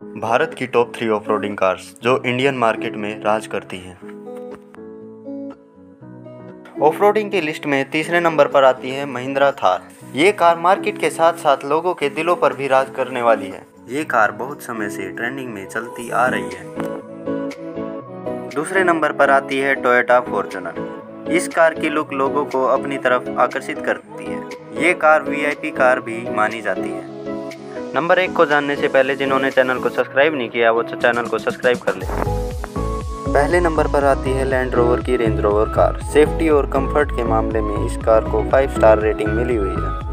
भारत की top three off roading cars जो Indian market में राज करती हैं। ऑफ़ रोडिंग की लिस्ट में तीसरे नंबर पर आती है महिंद्रा थार। ये कार मार्केट के साथ साथ लोगों के दिलों पर भी राज करने वाली है। ये कार बहुत समय से ट्रेंडिंग में चलती आ रही है। दूसरे नंबर पर आती है टोयोटा फॉर्चुनर इस कार की लुक लोगों को अपनी तरफ़ आकर्षित करती है। ये कार वीआईपी कार भी मानी जाती है। नंबर एक को जानने से पहले जिन्होंने चैनल को सब्सक्राइब नहीं किया, वो चैनल को सब्सक्राइब कर ले। पहले नंबर पर आती है लैंड रोवर की रेंज रोवर कार। सेफ्टी और कंफर्ट के मामले में इस कार को फाइव स्टार रेटिंग मिली हुई है।